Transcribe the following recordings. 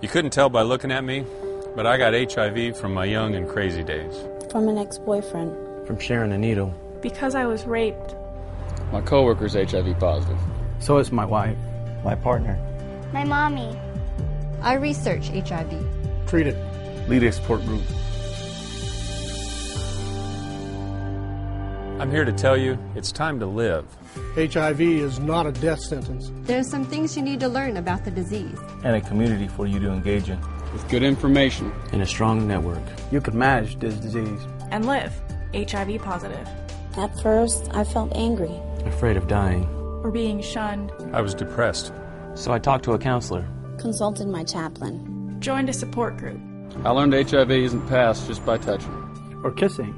You couldn't tell by looking at me, but I got HIV from my young and crazy days. From an ex boyfriend. From sharing a needle. Because I was raped. My coworker's HIV positive. So is my wife. My partner. My mommy. I research HIV. Treat it. Lead a support I'm here to tell you it's time to live. HIV is not a death sentence. There's some things you need to learn about the disease. And a community for you to engage in. With good information. And a strong network. You can manage this disease. And live HIV positive. At first, I felt angry. Afraid of dying. Or being shunned. I was depressed. So I talked to a counselor. Consulted my chaplain. Joined a support group. I learned HIV isn't passed just by touching. Or kissing.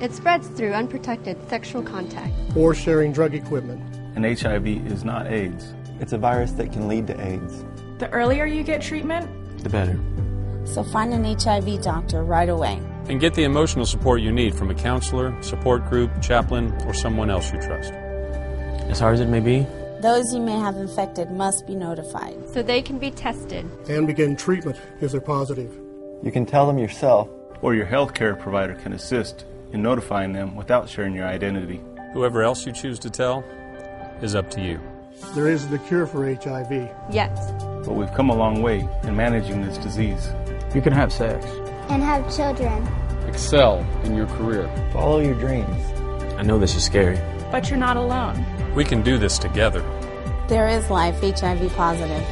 It spreads through unprotected sexual contact. Or sharing drug equipment. And HIV is not AIDS. It's a virus that can lead to AIDS. The earlier you get treatment, the better. So find an HIV doctor right away. And get the emotional support you need from a counselor, support group, chaplain, or someone else you trust. As hard as it may be, those you may have infected must be notified. So they can be tested. And begin treatment if they're positive. You can tell them yourself. Or your health care provider can assist in notifying them without sharing your identity. Whoever else you choose to tell is up to you. There is the cure for HIV. Yes. But we've come a long way in managing this disease. You can have sex. And have children. Excel in your career. Follow your dreams. I know this is scary. But you're not alone. We can do this together. There is life HIV positive.